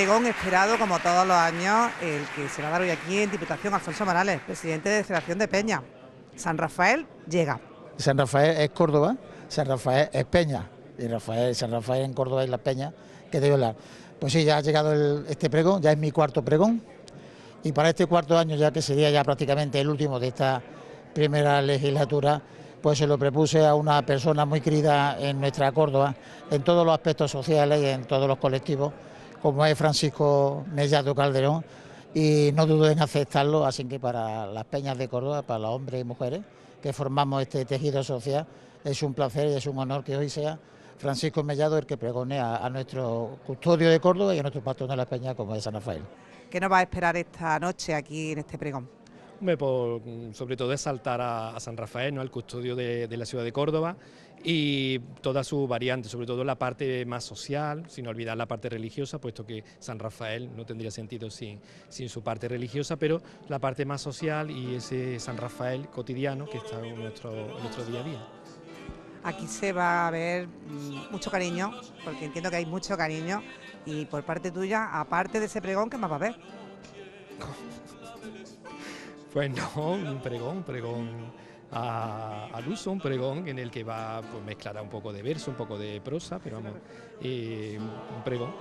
pregón esperado, como todos los años, el que se va a dar hoy aquí en Diputación, Alfonso Morales, presidente de Federación de Peña. San Rafael llega. San Rafael es Córdoba, San Rafael es Peña, y Rafael, San Rafael en Córdoba es la Peña que debe hablar. Pues sí, ya ha llegado este pregón, ya es mi cuarto pregón, y para este cuarto año, ya que sería ya prácticamente el último de esta primera legislatura, pues se lo propuse a una persona muy querida en nuestra Córdoba, en todos los aspectos sociales y en todos los colectivos, como es Francisco Mellado Calderón, y no dudo en aceptarlo, así que para las peñas de Córdoba, para los hombres y mujeres que formamos este tejido social, es un placer y es un honor que hoy sea Francisco Mellado el que pregone a, nuestro custodio de Córdoba y a nuestro patrón de las peñas como es San Rafael. ¿Qué nos va a esperar esta noche aquí en este pregón? Por, sobre todo exaltar a, a San Rafael, ¿no? al custodio de, de la ciudad de Córdoba y toda su variante, sobre todo la parte más social, sin olvidar la parte religiosa, puesto que San Rafael no tendría sentido sin, sin su parte religiosa, pero la parte más social y ese San Rafael cotidiano que está en nuestro, nuestro día a día. Aquí se va a ver mm, mucho cariño, porque entiendo que hay mucho cariño, y por parte tuya, aparte de ese pregón, ¿qué más va a ver? Pues no, un pregón, un pregón al uso, un pregón en el que va pues, mezclada un poco de verso, un poco de prosa, pero vamos, eh, un pregón.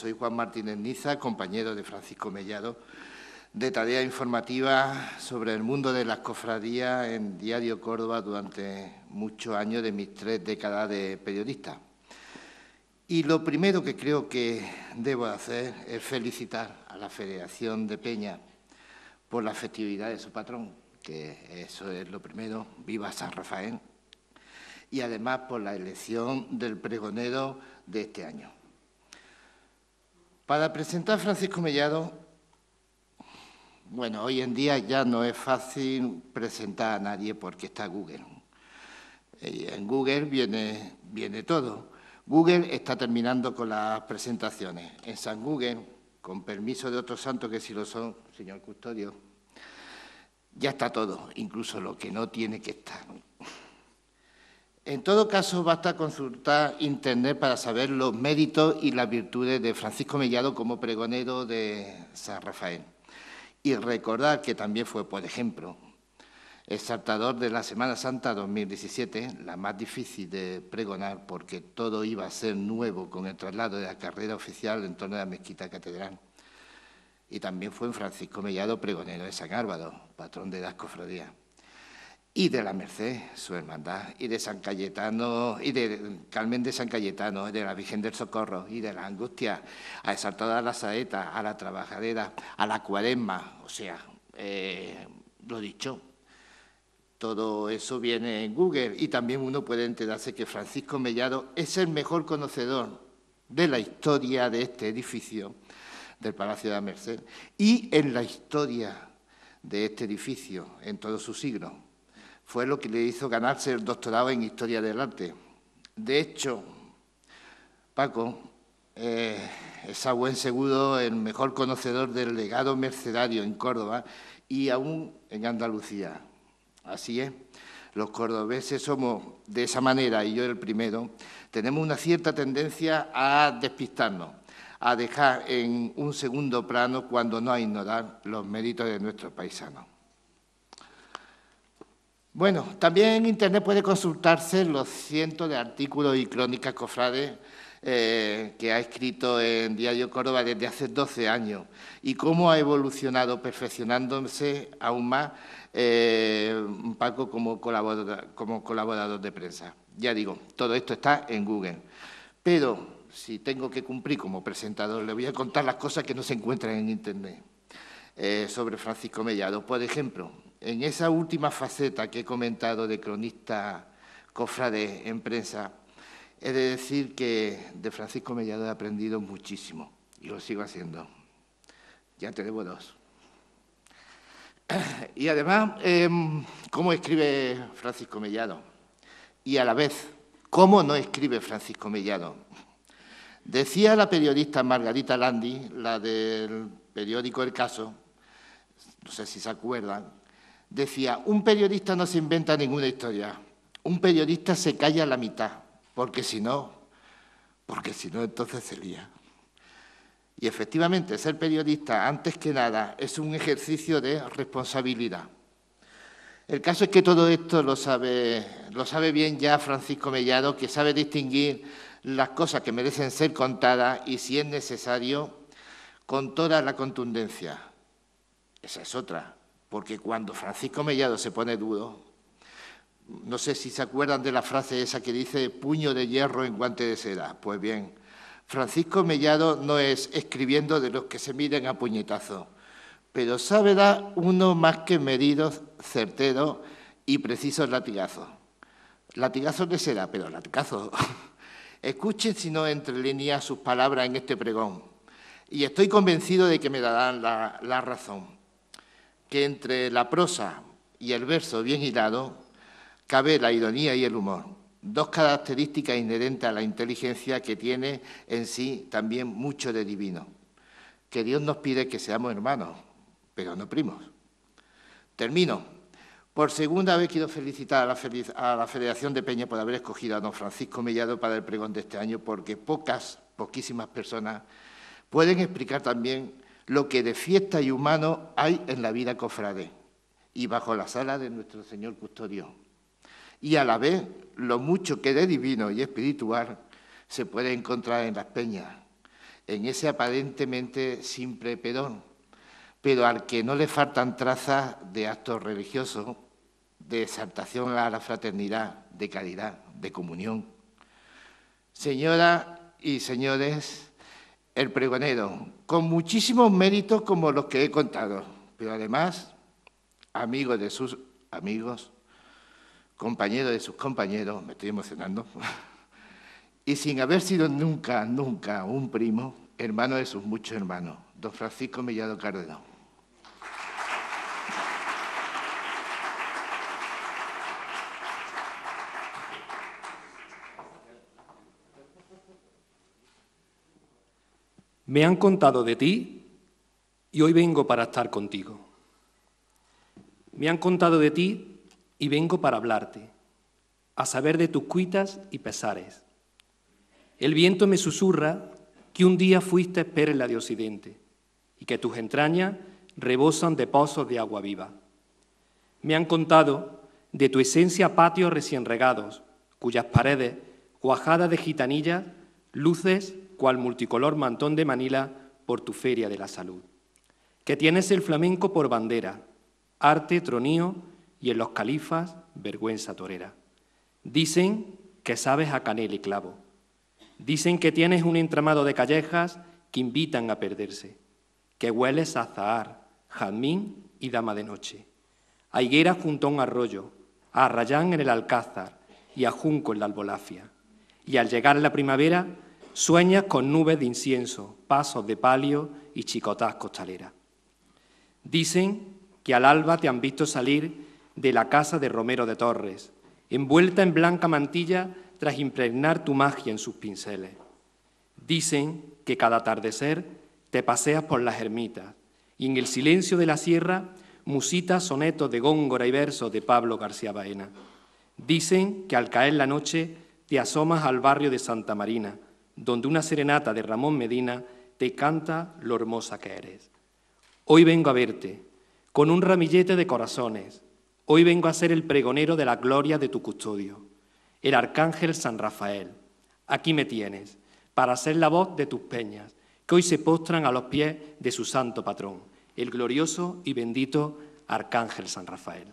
Soy Juan Martínez Niza, compañero de Francisco Mellado, de tarea informativa sobre el mundo de las cofradías en Diario Córdoba durante muchos años de mis tres décadas de periodista. Y lo primero que creo que debo hacer es felicitar a la Federación de Peña por la festividad de su patrón, que eso es lo primero, viva San Rafael, y además por la elección del pregonero de este año. Para presentar a Francisco Mellado, bueno, hoy en día ya no es fácil presentar a nadie porque está Google. En Google viene, viene todo. Google está terminando con las presentaciones. En San Google, con permiso de otros santos que sí lo son, señor custodio, ya está todo, incluso lo que no tiene que estar. En todo caso, basta consultar Internet para saber los méritos y las virtudes de Francisco Mellado como pregonero de San Rafael. Y recordar que también fue, por ejemplo, el saltador de la Semana Santa 2017, la más difícil de pregonar porque todo iba a ser nuevo con el traslado de la carrera oficial en torno a la mezquita catedral. Y también fue Francisco Mellado, pregonero de San Álvaro, patrón de las cofradías y de la Merced, su hermandad, y de San Cayetano, y de Carmen de San Cayetano, de la Virgen del Socorro, y de la Angustia, a exaltada la saeta, a la trabajadera, a la cuaresma, o sea, eh, lo dicho, todo eso viene en Google y también uno puede enterarse que Francisco Mellado es el mejor conocedor de la historia de este edificio, del Palacio de la Merced, y en la historia de este edificio en todo su siglo fue lo que le hizo ganarse el doctorado en Historia del Arte. De hecho, Paco eh, es a buen seguro el mejor conocedor del legado mercedario en Córdoba y aún en Andalucía. Así es, los cordobeses somos de esa manera, y yo el primero, tenemos una cierta tendencia a despistarnos, a dejar en un segundo plano cuando no a ignorar los méritos de nuestros paisanos. Bueno, también en Internet puede consultarse los cientos de artículos y crónicas cofrades eh, que ha escrito en Diario Córdoba desde hace 12 años y cómo ha evolucionado, perfeccionándose aún más eh, Paco como colaborador, de prensa. Ya digo, todo esto está en Google. Pero si tengo que cumplir como presentador, le voy a contar las cosas que no se encuentran en Internet eh, sobre Francisco Mellado. Por ejemplo, en esa última faceta que he comentado de cronista cofrade en prensa, he de decir que de Francisco Mellado he aprendido muchísimo y lo sigo haciendo. Ya tenemos dos. Y además, em, ¿cómo escribe Francisco Mellado? Y a la vez, ¿cómo no escribe Francisco Mellado? Decía la periodista Margarita Landi, la del periódico El Caso, no sé si se acuerdan, decía, un periodista no se inventa ninguna historia, un periodista se calla a la mitad, porque si no, porque si no entonces se lía. Y efectivamente, ser periodista, antes que nada, es un ejercicio de responsabilidad. El caso es que todo esto lo sabe, lo sabe bien ya Francisco Mellado, que sabe distinguir las cosas que merecen ser contadas y, si es necesario, con toda la contundencia. Esa es otra porque cuando Francisco Mellado se pone duro, no sé si se acuerdan de la frase esa que dice puño de hierro en guante de seda. Pues bien, Francisco Mellado no es escribiendo de los que se miden a puñetazo, pero sabe dar uno más que medidos, certeros y precisos latigazos. Latigazos de seda, pero latigazos. Escuchen, si no, entre líneas sus palabras en este pregón. Y estoy convencido de que me darán la razón que entre la prosa y el verso bien hilado cabe la ironía y el humor, dos características inherentes a la inteligencia que tiene en sí también mucho de divino. Que Dios nos pide que seamos hermanos, pero no primos. Termino. Por segunda vez quiero felicitar a la, Federación de Peña por haber escogido a don Francisco Mellado para el pregón de este año, porque pocas, poquísimas personas pueden explicar también lo que de fiesta y humano hay en la vida cofrade y bajo la sala de nuestro Señor Custodio. Y a la vez lo mucho que de divino y espiritual se puede encontrar en las peñas, en ese aparentemente simple pedón, pero al que no le faltan trazas de actos religiosos, de exaltación a la fraternidad, de caridad, de comunión. Señoras y señores, el pregonero, con muchísimos méritos como los que he contado, pero además amigo de sus amigos, compañero de sus compañeros, me estoy emocionando, y sin haber sido nunca, nunca un primo, hermano de sus muchos hermanos, don Francisco Mellado Cárdenas. Me han contado de ti y hoy vengo para estar contigo. Me han contado de ti y vengo para hablarte, a saber de tus cuitas y pesares. El viento me susurra que un día fuiste perla de Occidente y que tus entrañas rebosan de pozos de agua viva. Me han contado de tu esencia patios recién regados, cuyas paredes, cuajadas de gitanillas, luces cual multicolor mantón de Manila por tu feria de la salud. Que tienes el flamenco por bandera, arte, tronío y en los califas vergüenza torera. Dicen que sabes a canela y clavo. Dicen que tienes un entramado de callejas que invitan a perderse, que hueles a zahar, jazmín y dama de noche, a higuera junto a un arroyo, a arrayán en el alcázar y a junco en la albolafia. Y al llegar la primavera, Sueñas con nubes de incienso, pasos de palio y chicotás costaleras. Dicen que al alba te han visto salir de la casa de Romero de Torres, envuelta en blanca mantilla tras impregnar tu magia en sus pinceles. Dicen que cada atardecer te paseas por las ermitas y en el silencio de la sierra musitas sonetos de góngora y versos de Pablo García Baena. Dicen que al caer la noche te asomas al barrio de Santa Marina, donde una serenata de Ramón Medina te canta lo hermosa que eres. Hoy vengo a verte, con un ramillete de corazones. Hoy vengo a ser el pregonero de la gloria de tu custodio, el arcángel San Rafael. Aquí me tienes, para ser la voz de tus peñas, que hoy se postran a los pies de su santo patrón, el glorioso y bendito arcángel San Rafael.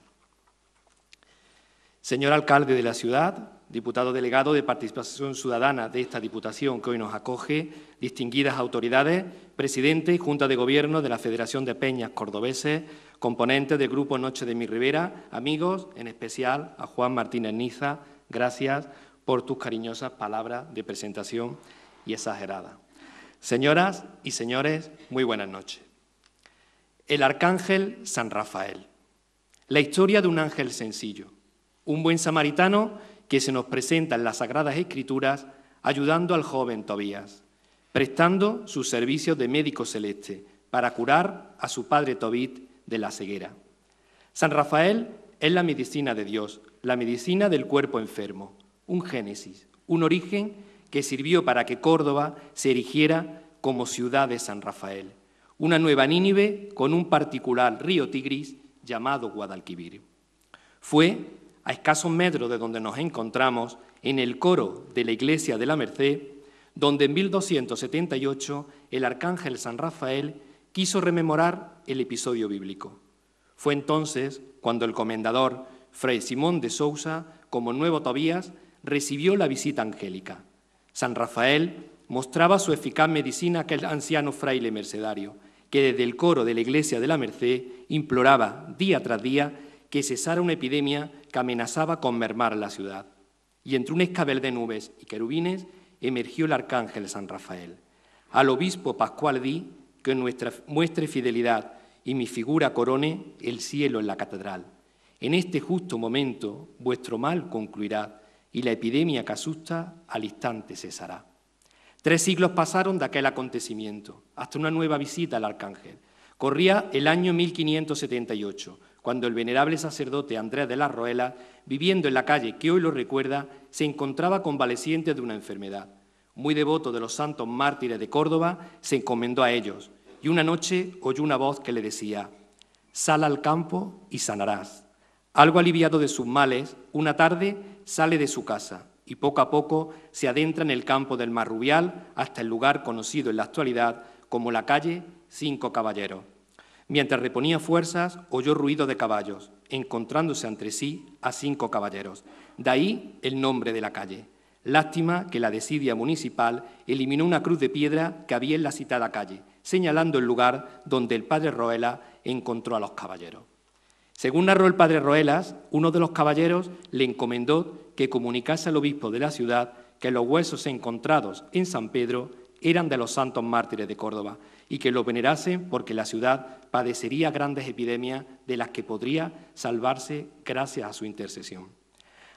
Señor alcalde de la ciudad, diputado delegado de Participación Ciudadana de esta Diputación que hoy nos acoge, distinguidas autoridades, presidente y Junta de Gobierno de la Federación de Peñas Cordobeses, componentes del Grupo Noche de mi Rivera, amigos, en especial a Juan Martínez Niza, gracias por tus cariñosas palabras de presentación y exagerada. Señoras y señores, muy buenas noches. El Arcángel San Rafael. La historia de un ángel sencillo, un buen samaritano que se nos presenta en las Sagradas Escrituras ayudando al joven Tobías, prestando sus servicios de médico celeste para curar a su padre Tobit de la ceguera. San Rafael es la medicina de Dios, la medicina del cuerpo enfermo, un génesis, un origen que sirvió para que Córdoba se erigiera como ciudad de San Rafael, una nueva Nínive con un particular río Tigris llamado Guadalquivir. Fue a escasos metros de donde nos encontramos, en el coro de la iglesia de la Merced, donde en 1278 el arcángel San Rafael quiso rememorar el episodio bíblico. Fue entonces cuando el comendador Fray Simón de Sousa, como nuevo Tobías, recibió la visita angélica. San Rafael mostraba su eficaz medicina a aquel anciano fraile mercedario, que desde el coro de la iglesia de la Merced imploraba día tras día que cesara una epidemia que amenazaba con mermar la ciudad. Y entre un escabel de nubes y querubines emergió el arcángel San Rafael. Al obispo Pascual di que nuestra, muestre fidelidad y mi figura corone el cielo en la catedral. En este justo momento vuestro mal concluirá y la epidemia que asusta al instante cesará. Tres siglos pasaron de aquel acontecimiento, hasta una nueva visita al arcángel. Corría el año 1578 cuando el venerable sacerdote Andrés de la Roela, viviendo en la calle que hoy lo recuerda, se encontraba convaleciente de una enfermedad. Muy devoto de los santos mártires de Córdoba, se encomendó a ellos y una noche oyó una voz que le decía, Sal al campo y sanarás. Algo aliviado de sus males, una tarde sale de su casa y poco a poco se adentra en el campo del Marrubial hasta el lugar conocido en la actualidad como la calle Cinco Caballeros. Mientras reponía fuerzas, oyó ruido de caballos, encontrándose entre sí a cinco caballeros. De ahí el nombre de la calle. Lástima que la desidia municipal eliminó una cruz de piedra que había en la citada calle, señalando el lugar donde el padre Roela encontró a los caballeros. Según narró el padre Roelas, uno de los caballeros le encomendó que comunicase al obispo de la ciudad que los huesos encontrados en San Pedro eran de los santos mártires de Córdoba y que lo venerasen porque la ciudad padecería grandes epidemias de las que podría salvarse gracias a su intercesión.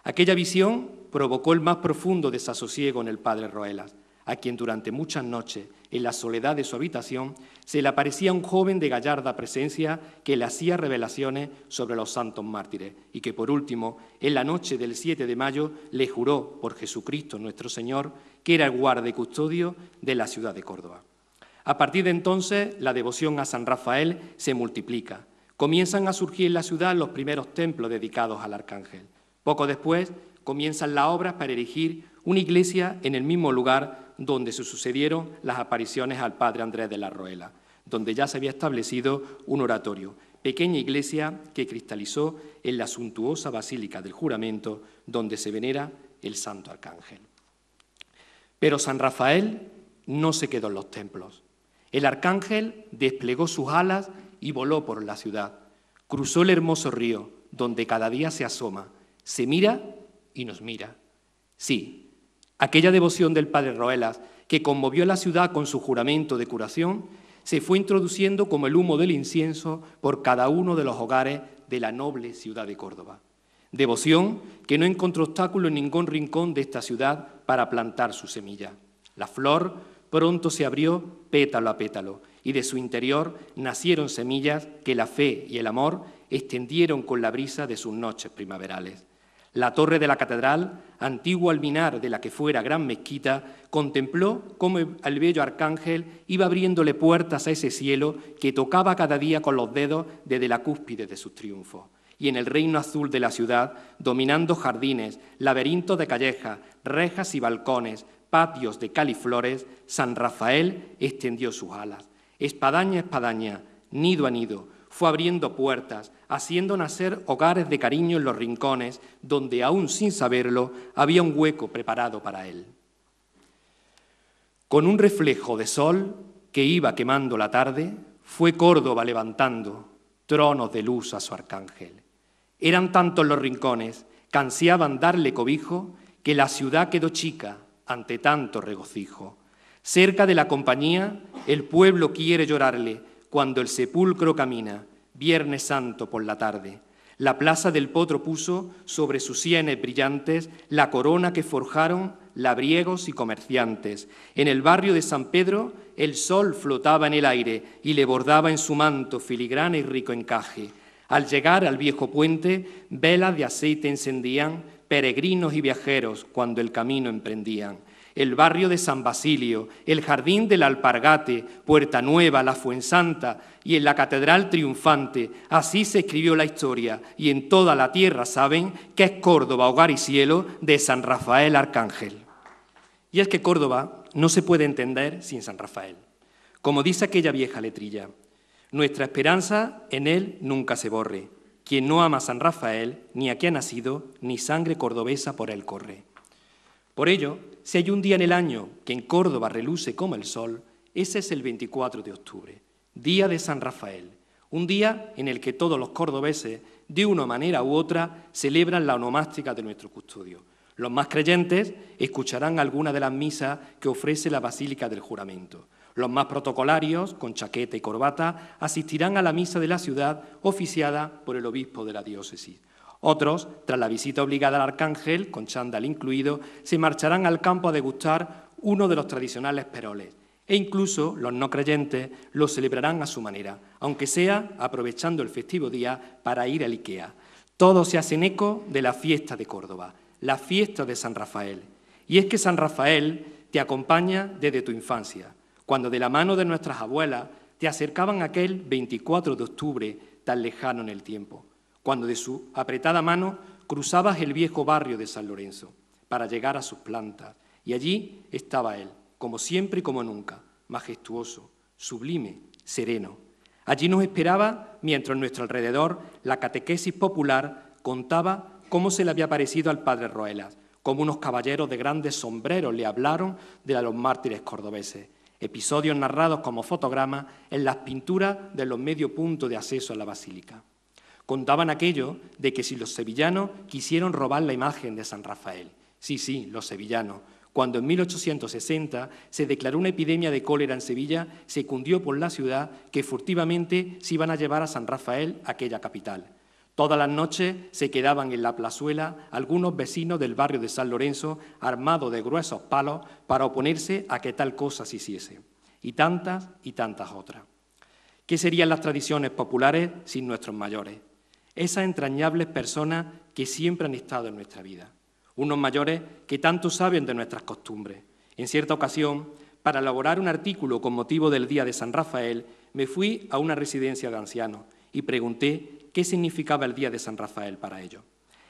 Aquella visión provocó el más profundo desasosiego en el padre Roelas, a quien durante muchas noches, en la soledad de su habitación, se le aparecía un joven de gallarda presencia que le hacía revelaciones sobre los santos mártires y que, por último, en la noche del 7 de mayo, le juró por Jesucristo nuestro Señor que era el guarda y custodio de la ciudad de Córdoba. A partir de entonces, la devoción a San Rafael se multiplica. Comienzan a surgir en la ciudad los primeros templos dedicados al arcángel. Poco después, comienzan las obras para erigir una iglesia en el mismo lugar donde se sucedieron las apariciones al padre Andrés de la Roela, donde ya se había establecido un oratorio, pequeña iglesia que cristalizó en la suntuosa Basílica del Juramento, donde se venera el Santo Arcángel. Pero San Rafael no se quedó en los templos. El arcángel desplegó sus alas y voló por la ciudad. Cruzó el hermoso río, donde cada día se asoma, se mira y nos mira. Sí, aquella devoción del padre Roelas, que conmovió la ciudad con su juramento de curación, se fue introduciendo como el humo del incienso por cada uno de los hogares de la noble ciudad de Córdoba. Devoción que no encontró obstáculo en ningún rincón de esta ciudad para plantar su semilla. La flor pronto se abrió pétalo a pétalo y de su interior nacieron semillas que la fe y el amor extendieron con la brisa de sus noches primaverales. La torre de la catedral, antiguo alminar de la que fuera gran mezquita, contempló cómo el bello arcángel iba abriéndole puertas a ese cielo que tocaba cada día con los dedos desde la cúspide de sus triunfos. Y en el reino azul de la ciudad, dominando jardines, laberintos de callejas, rejas y balcones, patios de califlores, San Rafael extendió sus alas. Espadaña a espadaña, nido a nido, fue abriendo puertas, haciendo nacer hogares de cariño en los rincones, donde aún sin saberlo había un hueco preparado para él. Con un reflejo de sol que iba quemando la tarde, fue Córdoba levantando tronos de luz a su arcángel. Eran tantos los rincones que ansiaban darle cobijo que la ciudad quedó chica ante tanto regocijo. Cerca de la compañía, el pueblo quiere llorarle cuando el sepulcro camina, Viernes Santo por la tarde. La plaza del potro puso sobre sus sienes brillantes la corona que forjaron labriegos y comerciantes. En el barrio de San Pedro el sol flotaba en el aire y le bordaba en su manto filigrana y rico encaje. Al llegar al viejo puente, velas de aceite encendían peregrinos y viajeros cuando el camino emprendían. El barrio de San Basilio, el jardín del Alpargate, Puerta Nueva, la Fuensanta y en la Catedral Triunfante, así se escribió la historia y en toda la tierra saben que es Córdoba, hogar y cielo de San Rafael Arcángel. Y es que Córdoba no se puede entender sin San Rafael. Como dice aquella vieja letrilla, nuestra esperanza en él nunca se borre quien no ama a San Rafael, ni aquí ha nacido, ni sangre cordobesa por él corre. Por ello, si hay un día en el año que en Córdoba reluce como el sol, ese es el 24 de octubre, día de San Rafael, un día en el que todos los cordobeses, de una manera u otra, celebran la onomástica de nuestro custodio. Los más creyentes escucharán alguna de las misas que ofrece la Basílica del Juramento. Los más protocolarios, con chaqueta y corbata, asistirán a la misa de la ciudad oficiada por el obispo de la diócesis. Otros, tras la visita obligada al arcángel, con chándal incluido, se marcharán al campo a degustar uno de los tradicionales peroles. E incluso los no creyentes lo celebrarán a su manera, aunque sea aprovechando el festivo día para ir al IKEA. Todos se hacen eco de la fiesta de Córdoba, la fiesta de San Rafael. Y es que San Rafael te acompaña desde tu infancia cuando de la mano de nuestras abuelas te acercaban aquel 24 de octubre tan lejano en el tiempo, cuando de su apretada mano cruzabas el viejo barrio de San Lorenzo. para llegar a sus plantas. Y allí estaba él, como siempre y como nunca, majestuoso, sublime, sereno. Allí nos esperaba, mientras a nuestro alrededor la catequesis popular contaba cómo se le había parecido al padre Roelas, cómo unos caballeros de grandes sombreros le hablaron de los mártires cordobeses, episodios narrados como fotogramas en las pinturas de los medio puntos de acceso a la basílica. Contaban aquello de que si los sevillanos quisieron robar la imagen de San Rafael, sí, sí, los sevillanos, cuando en 1860 se declaró una epidemia de cólera en Sevilla, se cundió por la ciudad que furtivamente se iban a llevar a San Rafael, aquella capital. Todas las noches se quedaban en la plazuela algunos vecinos del barrio de San Lorenzo armados de gruesos palos para oponerse a que tal cosa se hiciese. Y tantas y tantas otras. ¿Qué serían las tradiciones populares sin nuestros mayores? Esas entrañables personas que siempre han estado en nuestra vida. Unos mayores que tanto saben de nuestras costumbres. En cierta ocasión, para elaborar un artículo con motivo del Día de San Rafael, me fui a una residencia de ancianos y pregunté qué significaba el día de San Rafael para ellos.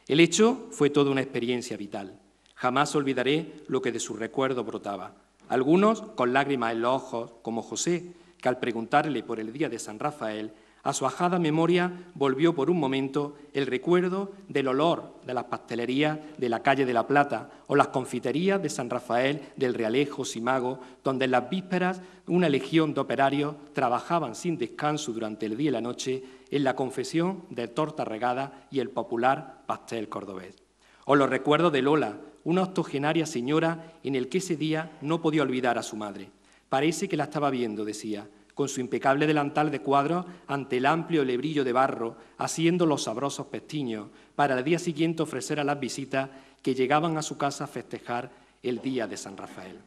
El hecho fue toda una experiencia vital. Jamás olvidaré lo que de su recuerdo brotaba. Algunos con lágrimas en los ojos, como José, que al preguntarle por el día de San Rafael a su ajada memoria volvió por un momento el recuerdo del olor de las pastelerías de la calle de la Plata o las confiterías de San Rafael del Realejo Simago, donde en las vísperas una legión de operarios trabajaban sin descanso durante el día y la noche en la confesión de torta regada y el popular pastel cordobés. O los recuerdos de Lola, una octogenaria señora en el que ese día no podía olvidar a su madre. Parece que la estaba viendo, decía con su impecable delantal de cuadros ante el amplio lebrillo de barro, haciendo los sabrosos pestiños, para el día siguiente ofrecer a las visitas que llegaban a su casa a festejar el día de San Rafael.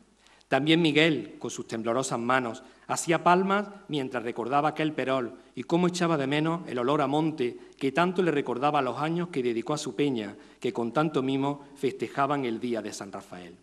También Miguel, con sus temblorosas manos, hacía palmas mientras recordaba aquel perol y cómo echaba de menos el olor a monte que tanto le recordaba los años que dedicó a su peña, que con tanto mimo festejaban el día de San Rafael.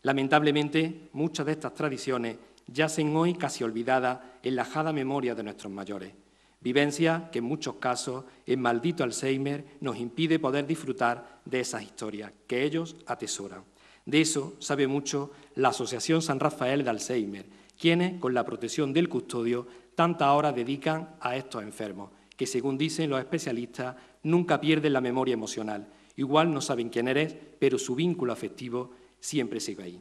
Lamentablemente, muchas de estas tradiciones yacen hoy casi olvidadas en la ajada memoria de nuestros mayores. Vivencia que en muchos casos el maldito Alzheimer nos impide poder disfrutar de esas historias que ellos atesoran. De eso sabe mucho la Asociación San Rafael de Alzheimer, quienes, con la protección del custodio, tanta hora dedican a estos enfermos, que según dicen los especialistas, nunca pierden la memoria emocional. Igual no saben quién eres, pero su vínculo afectivo siempre sigue ahí.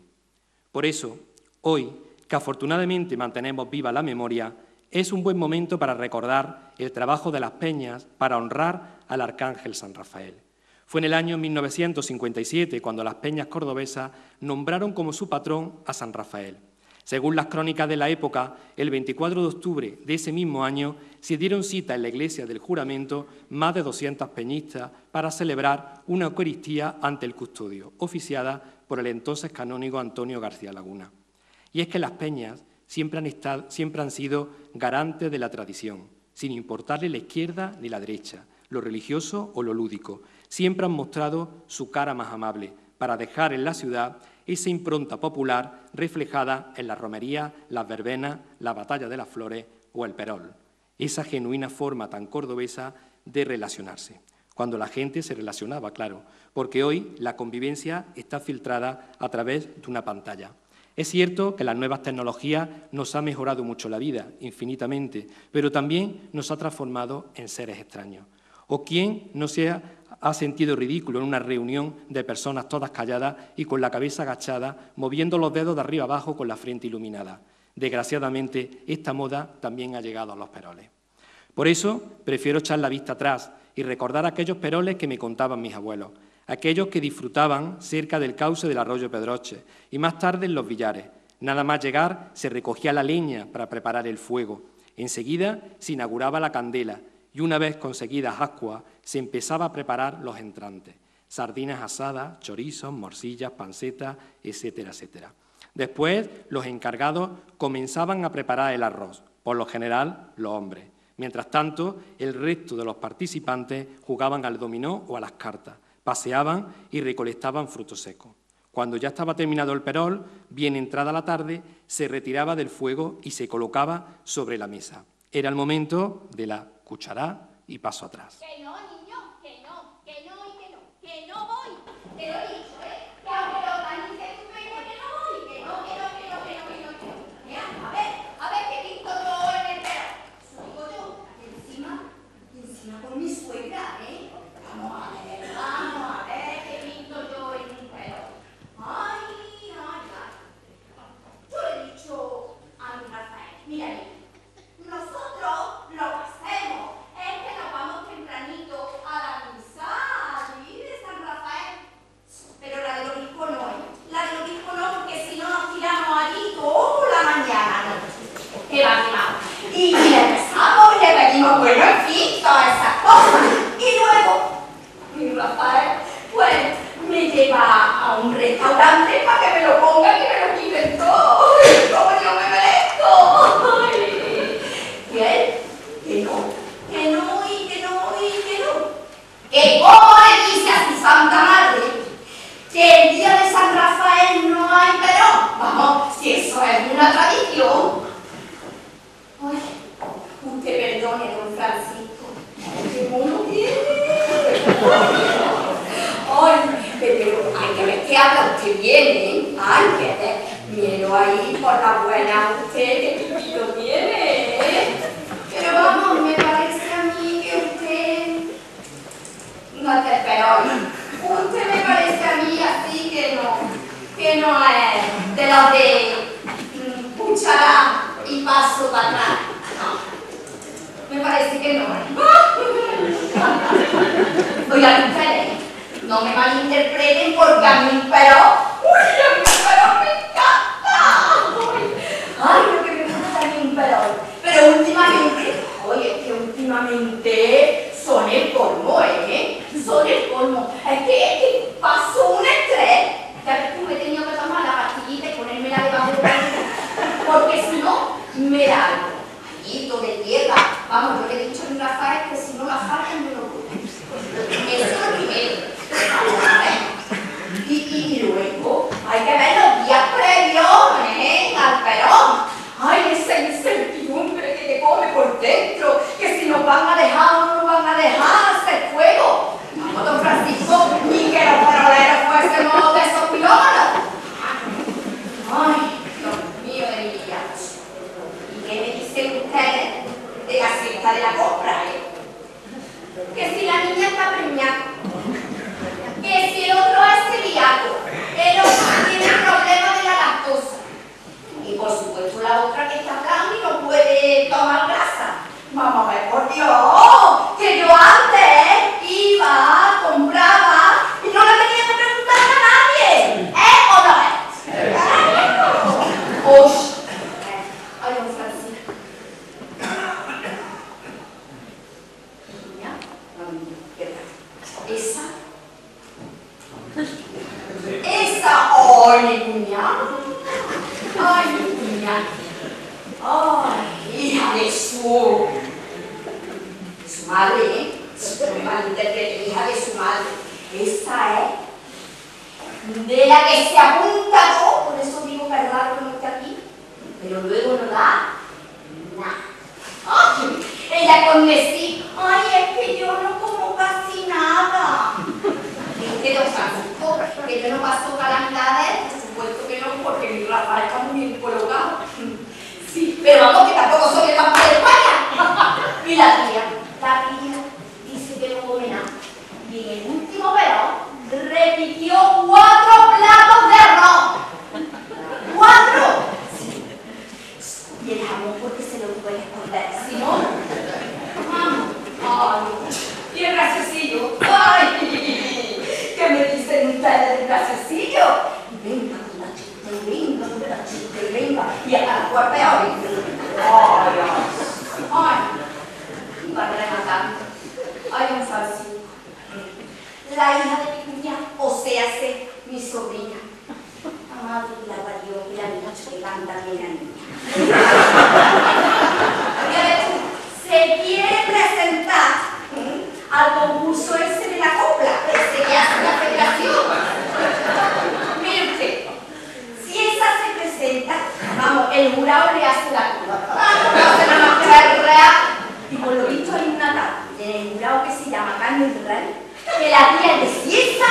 Por eso, hoy que afortunadamente mantenemos viva la memoria, es un buen momento para recordar el trabajo de las peñas para honrar al arcángel San Rafael. Fue en el año 1957 cuando las peñas cordobesas nombraron como su patrón a San Rafael. Según las crónicas de la época, el 24 de octubre de ese mismo año se dieron cita en la iglesia del juramento más de 200 peñistas para celebrar una Eucaristía ante el custodio, oficiada por el entonces canónigo Antonio García Laguna. Y es que las peñas siempre han, siempre han sido garantes de la tradición, sin importarle la izquierda ni la derecha, lo religioso o lo lúdico. Siempre han mostrado su cara más amable para dejar en la ciudad esa impronta popular reflejada en la romería, las verbenas, la batalla de las flores o el perol. Esa genuina forma tan cordobesa de relacionarse. Cuando la gente se relacionaba, claro, porque hoy la convivencia está filtrada a través de una pantalla. Es cierto que las nuevas tecnologías nos han mejorado mucho la vida, infinitamente, pero también nos ha transformado en seres extraños. ¿O quién no se ha sentido ridículo en una reunión de personas todas calladas y con la cabeza agachada, moviendo los dedos de arriba abajo con la frente iluminada? Desgraciadamente, esta moda también ha llegado a los peroles. Por eso, prefiero echar la vista atrás y recordar aquellos peroles que me contaban mis abuelos, aquellos que disfrutaban cerca del cauce del arroyo Pedroche y más tarde en los billares. Nada más llegar se recogía la leña para preparar el fuego. Enseguida se inauguraba la candela y una vez conseguidas ascuas se empezaba a preparar los entrantes. Sardinas asadas, chorizos, morcillas, pancetas, etcétera, etcétera. Después los encargados comenzaban a preparar el arroz, por lo general los hombres. Mientras tanto, el resto de los participantes jugaban al dominó o a las cartas paseaban y recolectaban frutos secos. Cuando ya estaba terminado el perol, bien entrada la tarde, se retiraba del fuego y se colocaba sobre la mesa. Era el momento de la cuchará y paso atrás. Que no, niño, que no, que no y que no, que no voy. Te lo interpreten por Camil Paró ¡Ay, hija de su! De su madre, ¿eh? No malinterprete, hija de su madre. Esa es de la que se apunta todo, por eso digo que es raro no esté aquí, pero luego no da nada. ¡Ay! Ella con ¡ay, es que yo no como casi nada! Este don Francisco, que yo no paso calamidades, porque mi Rafael está muy bien colocado. Sí, pero vamos que tampoco soy el campo de España. y la tía, la tía dice que no come nada. Y en el último verón repitió cuatro platos de arroz. ¡Cuatro! Sí. Y el jamón porque se lo puede esconder, si no. Vamos. Ay, y el graciosillo. ¡Ay! ¿Qué me dicen ustedes del graciosillo? Venga lindos, de linda, y hasta los cuerpeos. ¡Ay, ¡Ay! Y para rematar, hay un falsico. La hija de mi cuñada, o sea, se, mi sobrina. Amado la valió y la niña que anda bien niña. Se quiere presentar al concurso ese de la copla, que hace la federación. vamos, el jurado le hace la curva. No se nada más que real. Y por lo visto hay una tabla del jurado que se llama Carmen Israel, que la tía es de ciencia.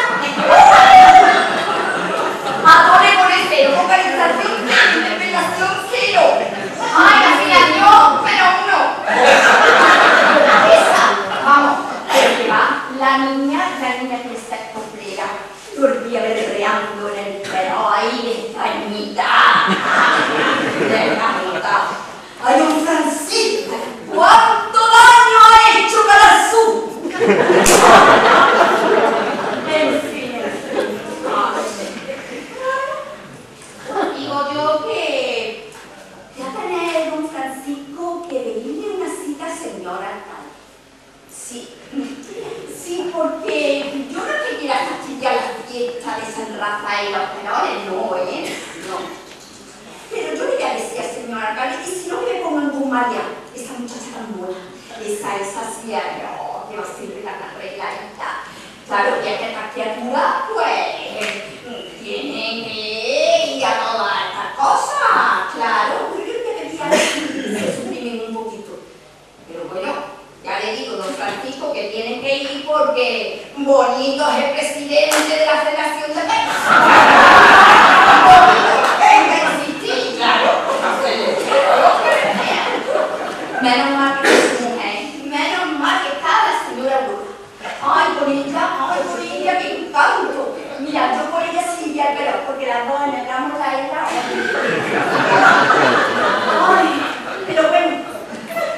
Porque las dos entramos la isla. Ay, pero bueno,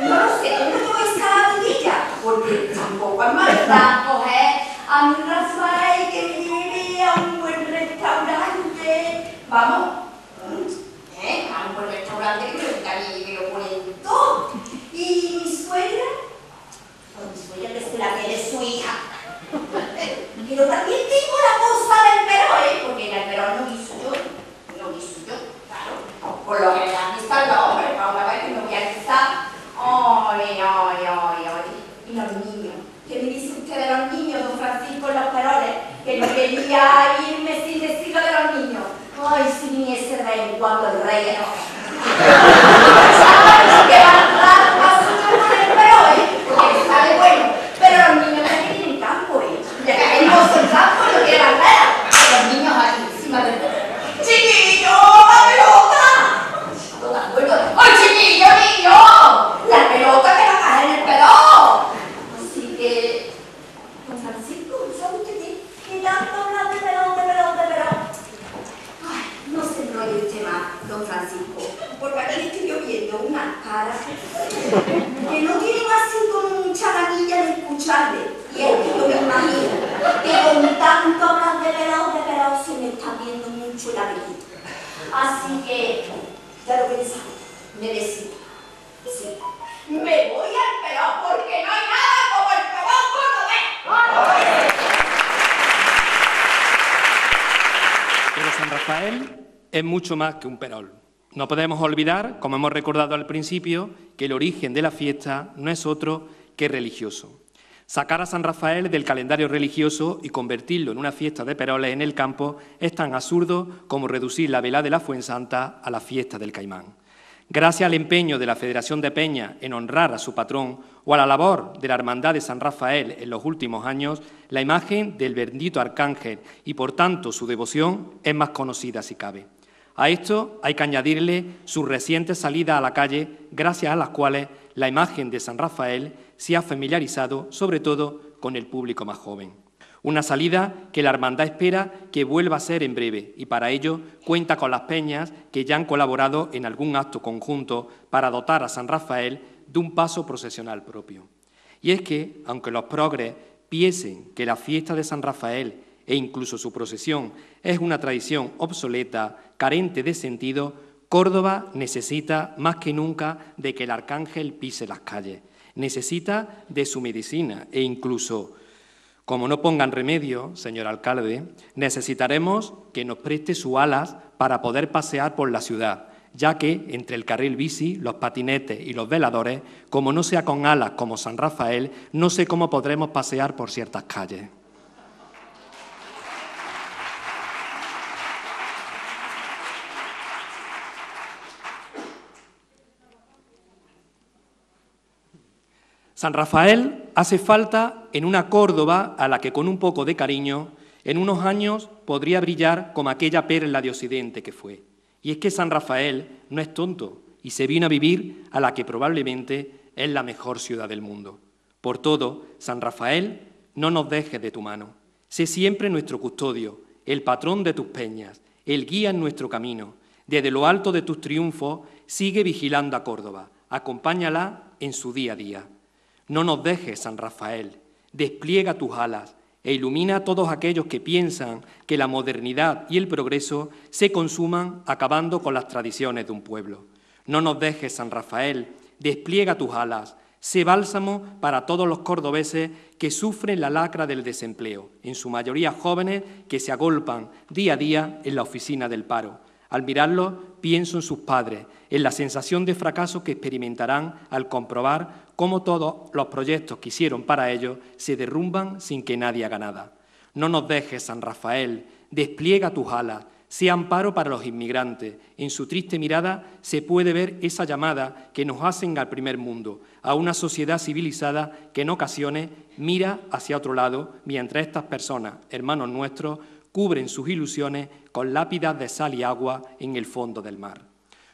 no lo sé, ¿dónde voy a estar la vidilla? Porque tampoco es maldad coger a mi Rafael que me lleve a un buen restaurante. Vamos, ¿eh? A un buen restaurante que me gustaría que me lo ponen todo. ¿Y mi suegra? Pues mi suegra que será que eres su hija. Pero también tengo la cosa del perro, ¿eh? Porque el perro no hizo yo. No hizo yo, claro. Por lo general está el hombre, vamos a ver que me voy a quitar. Ay, ay, ay, ay. Y los niños. ¿Qué me dice usted de los niños, don Francisco, en los perones? Que no quería irme sin decirlo de los niños. Ay, si viniese de vez en cuando el rey de ¿Sabes qué va a entrar a su con el perro, eh? Porque sale bueno. Pero los niños también tienen campo, eh. Ya que hay mozos en campo, no quieren andar. Los niños aquí, encima del perro. ¡Chiquillo, la pelota! Todas vueltas. ¡Ay, chiquillo, niño! ¡La pelota que la cae en el pelo! Así que, don Francisco, ¿sabe usted qué? Que tanto habla de pelón, de pelón, de pelón. Ay, no se enrolle usted más, don Francisco, porque aquí estoy yo viendo unas caras que no tienen así como mucha ganilla de escucharle. Y es que yo me imagino que con tanto hablar de pelón, de pelón, se me está viendo mucho el apetito. Así que, ya lo pensaba, me decía, sí, me voy al pelón porque no hay nada como el pelón cordobés. Pero San Rafael es mucho más que un perol. No podemos olvidar, como hemos recordado al principio, que el origen de la fiesta no es otro que religioso. Sacar a San Rafael del calendario religioso y convertirlo en una fiesta de peroles en el campo es tan absurdo como reducir la vela de la Fuensanta a la fiesta del Caimán. Gracias al empeño de la Federación de Peña en honrar a su patrón o a la labor de la Hermandad de San Rafael en los últimos años, la imagen del bendito arcángel y por tanto su devoción es más conocida si cabe. A esto hay que añadirle su reciente salida a la calle, gracias a las cuales la imagen de San Rafael se ha familiarizado sobre todo con el público más joven. Una salida que la hermandad espera que vuelva a ser en breve y para ello cuenta con las peñas que ya han colaborado en algún acto conjunto para dotar a San Rafael de un paso procesional propio. Y es que, aunque los progres piensen que la fiesta de San Rafael e incluso su procesión es una tradición obsoleta, carente de sentido, Córdoba necesita más que nunca de que el arcángel pise las calles. Necesita de su medicina e incluso, como no pongan remedio, señor alcalde, necesitaremos que nos preste sus alas para poder pasear por la ciudad, ya que entre el carril bici, los patinetes y los veladores, como no sea con alas como San Rafael, no sé cómo podremos pasear por ciertas calles. San Rafael hace falta en una Córdoba a la que con un poco de cariño en unos años podría brillar como aquella perla de Occidente que fue. Y es que San Rafael no es tonto y se vino a vivir a la que probablemente es la mejor ciudad del mundo. Por todo, San Rafael, no nos dejes de tu mano. Sé siempre nuestro custodio, el patrón de tus peñas, el guía en nuestro camino. Desde lo alto de tus triunfos, sigue vigilando a Córdoba. Acompáñala en su día a día. No nos dejes, San Rafael, despliega tus alas e ilumina a todos aquellos que piensan que la modernidad y el progreso se consuman acabando con las tradiciones de un pueblo. No nos dejes, San Rafael, despliega tus alas, sé bálsamo para todos los cordobeses que sufren la lacra del desempleo, en su mayoría jóvenes que se agolpan día a día en la oficina del paro. Al mirarlo, pienso en sus padres, en la sensación de fracaso que experimentarán al comprobar cómo todos los proyectos que hicieron para ellos se derrumban sin que nadie haga nada. No nos dejes, San Rafael, despliega tus alas, sea amparo para los inmigrantes. En su triste mirada se puede ver esa llamada que nos hacen al primer mundo, a una sociedad civilizada que en ocasiones mira hacia otro lado, mientras estas personas, hermanos nuestros, cubren sus ilusiones con lápidas de sal y agua en el fondo del mar.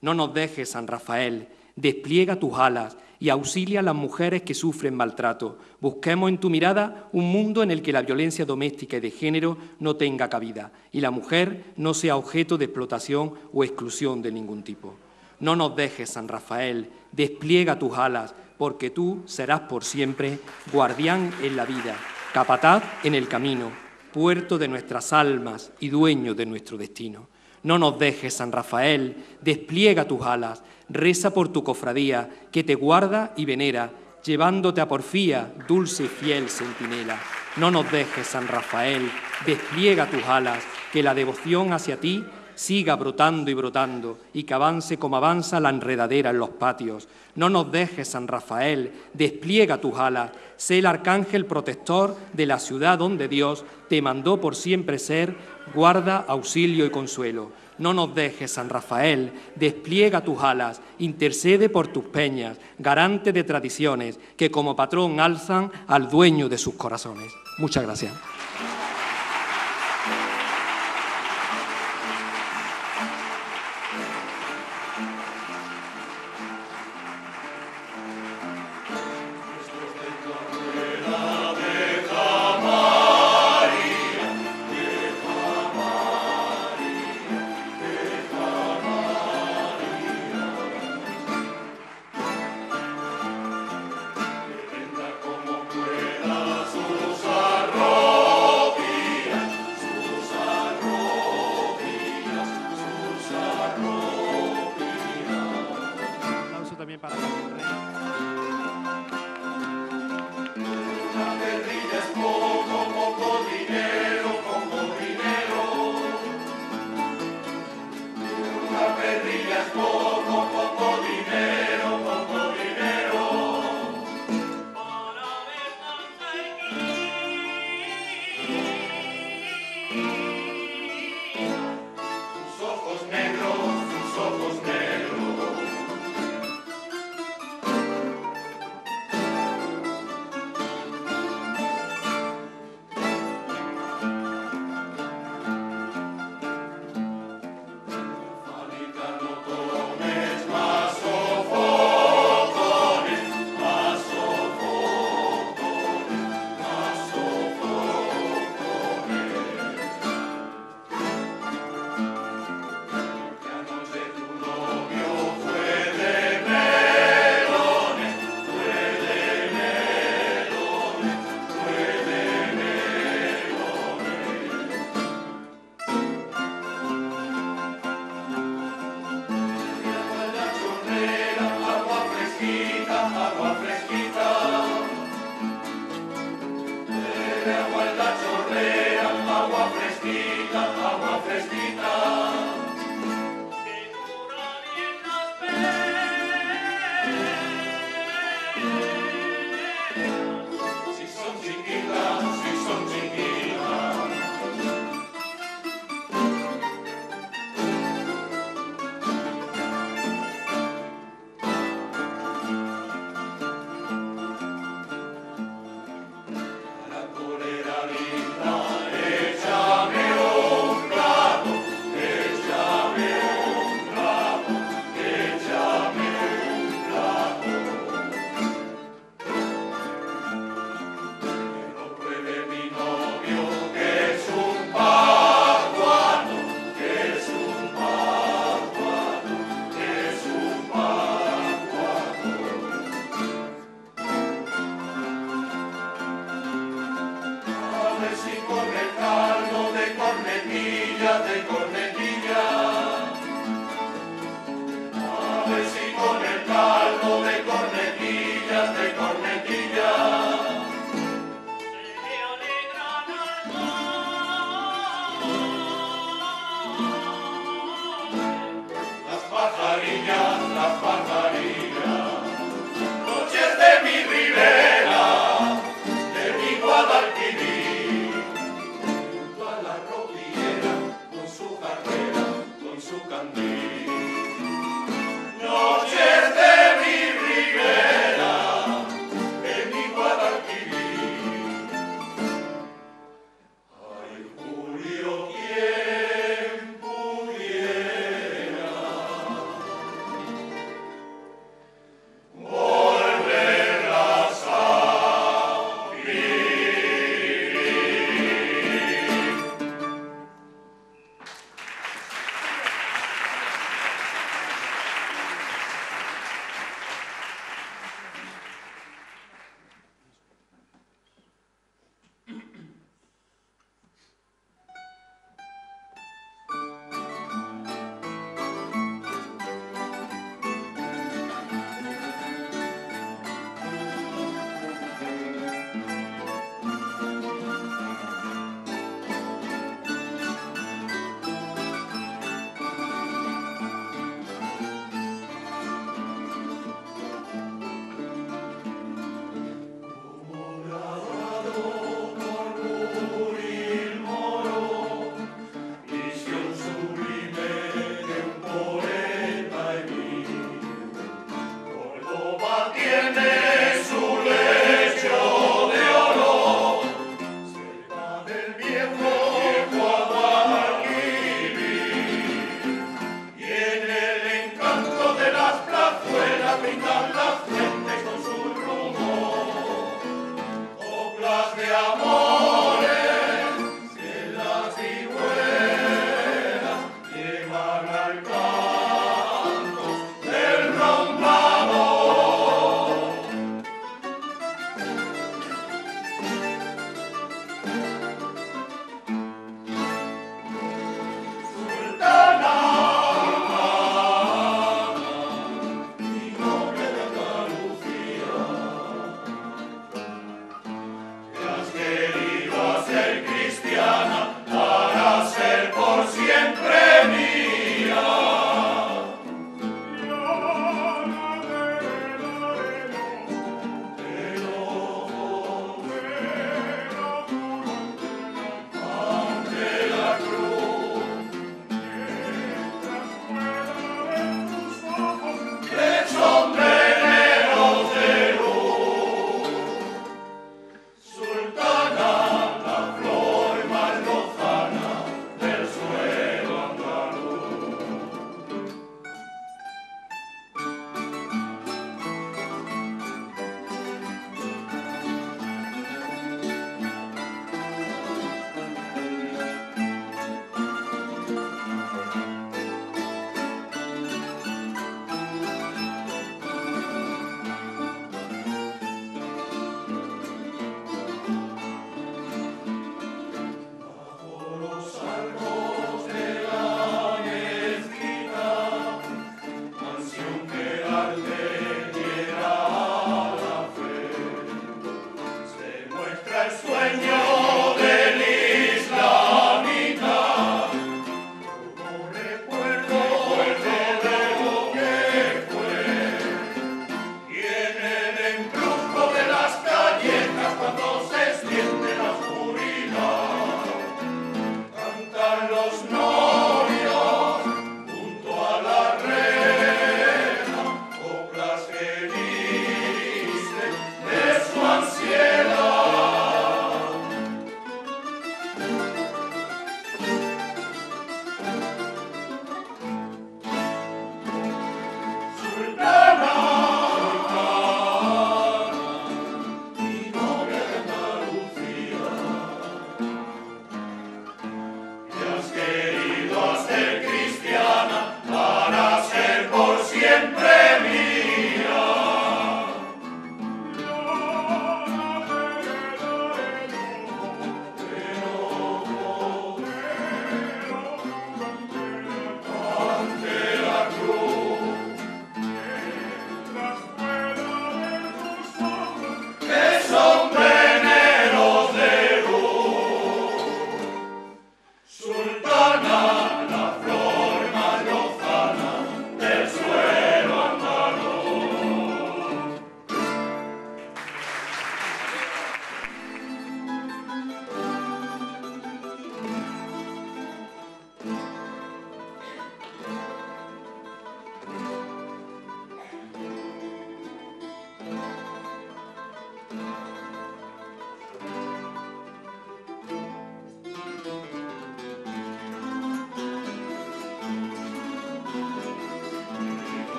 No nos dejes, San Rafael, despliega tus alas y auxilia a las mujeres que sufren maltrato. Busquemos en tu mirada un mundo en el que la violencia doméstica y de género no tenga cabida y la mujer no sea objeto de explotación o exclusión de ningún tipo. No nos dejes, San Rafael, despliega tus alas, porque tú serás por siempre guardián en la vida, capataz en el camino, puerto de nuestras almas y dueño de nuestro destino. No nos dejes, San Rafael, despliega tus alas, reza por tu cofradía, que te guarda y venera, llevándote a porfía, dulce y fiel centinela. No nos dejes, San Rafael, despliega tus alas, que la devoción hacia ti siga brotando y brotando, y que avance como avanza la enredadera en los patios. No nos dejes, San Rafael, despliega tus alas, sé el arcángel protector de la ciudad donde Dios te mandó por siempre ser, guarda, auxilio y consuelo. No nos dejes, San Rafael, despliega tus alas, intercede por tus peñas, garante de tradiciones, que como patrón alzan al dueño de sus corazones. Muchas gracias.